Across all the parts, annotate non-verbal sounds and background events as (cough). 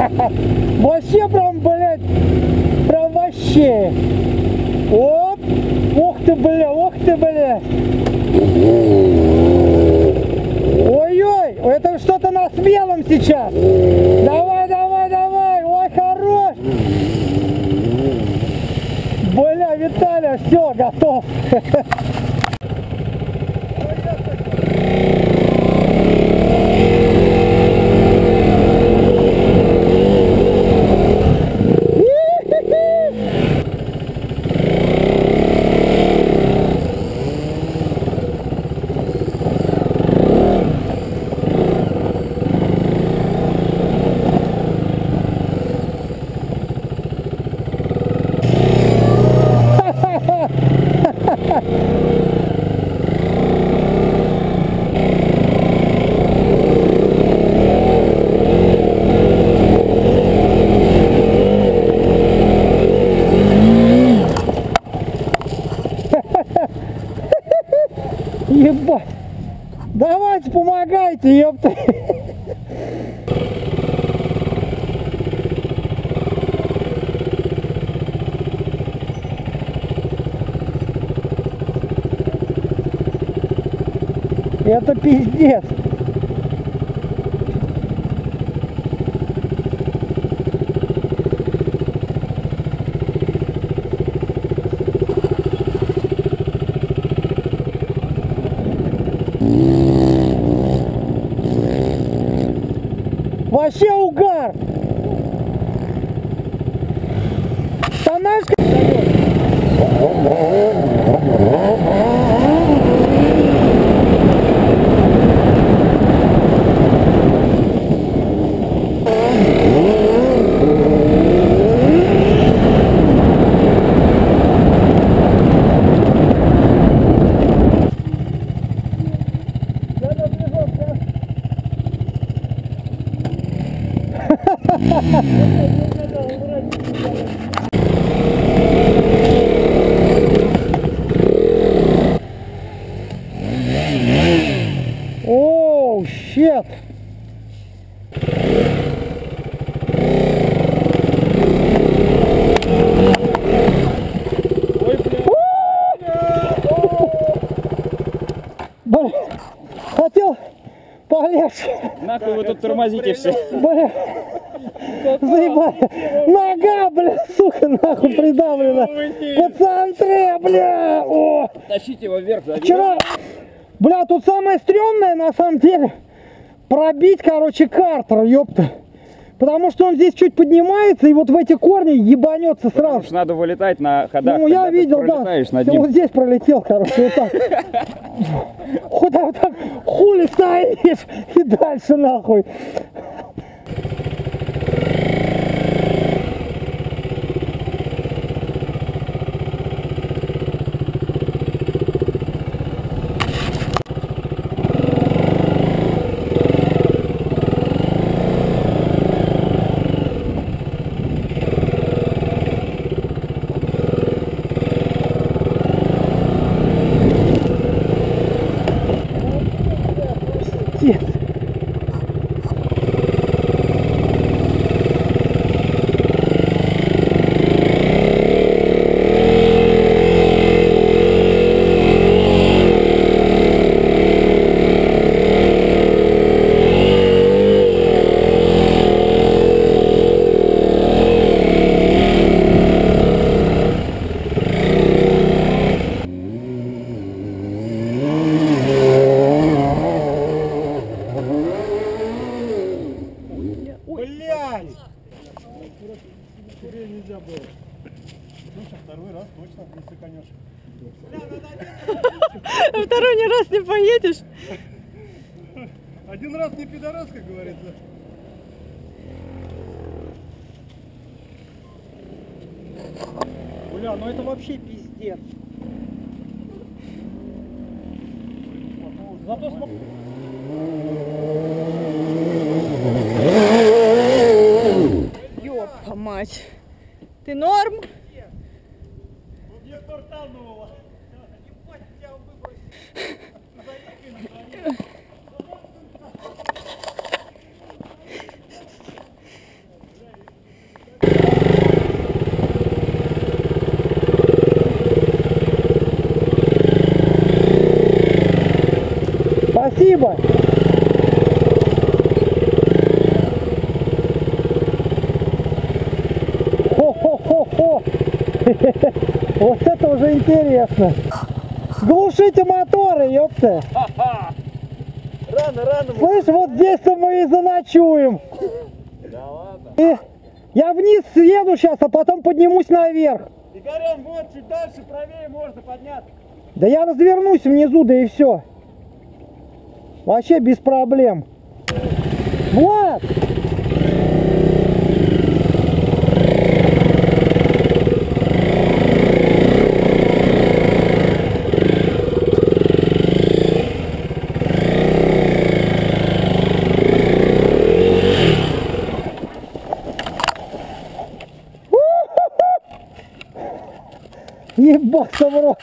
(laughs) Вообще прям, блядь, прям вообще. Оп, ух ты, бля, ух ты, бля. Ой-ой, это что-то на смелом сейчас. Давай, давай, давай, ой, хорош. Бля, Виталя, все, готов. (laughs) Ебать. Давайте помогайте, ёпта. Это пиздец. Вообще угар! Тоннаж Оу, щет! Блин, хотел полегче. Нахуй вы тут тормозите все. Бля, заебали. Нога, бля, сука, нахуй придавлена. По центре, бля. О, Тащите его вверх. да, вчера, бля, тут самое стрёмное, на самом деле, пробить, короче, картер, ёпта. Потому что он здесь чуть поднимается, и вот в эти корни ебанется Потому сразу. что надо вылетать на ходах. Ну, я видел, да. над ним. вот здесь пролетел, короче, вот так. Куда вот так хули стоишь и дальше нахуй. Один раз не пидорас, как говорится. Бля, ну это вообще пиздец. Зато смо- Ёпа мать. Ты норм? (laughs) (laughs) Спасибо. Хо-хо-хо-хо. (laughs) Вот это уже интересно. Глушите моторы, ёпта. Рано, рано. Слышь, вот здесь-то мы и заночуем. Да ладно. И я вниз съеду сейчас, а потом поднимусь наверх. Игорян, вот чуть дальше, правее можно подняться. Да я развернусь внизу, да и все. Вообще без проблем. Влад! (laughs) Ебаться в рот.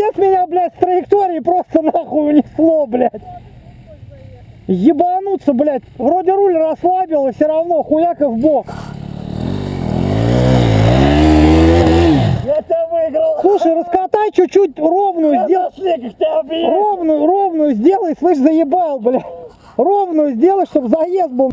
Пиздец меня, блядь, с траектории просто нахуй унесло, блядь. Ебануться, блядь. Вроде руль расслабил, и все равно хуяк и в бок. Я тебя выиграл. Слушай, раскатай чуть-чуть ровную, сделай. Ровную, ровную сделай, слышь, заебал, бля. Ровную сделай, чтобы заезд был.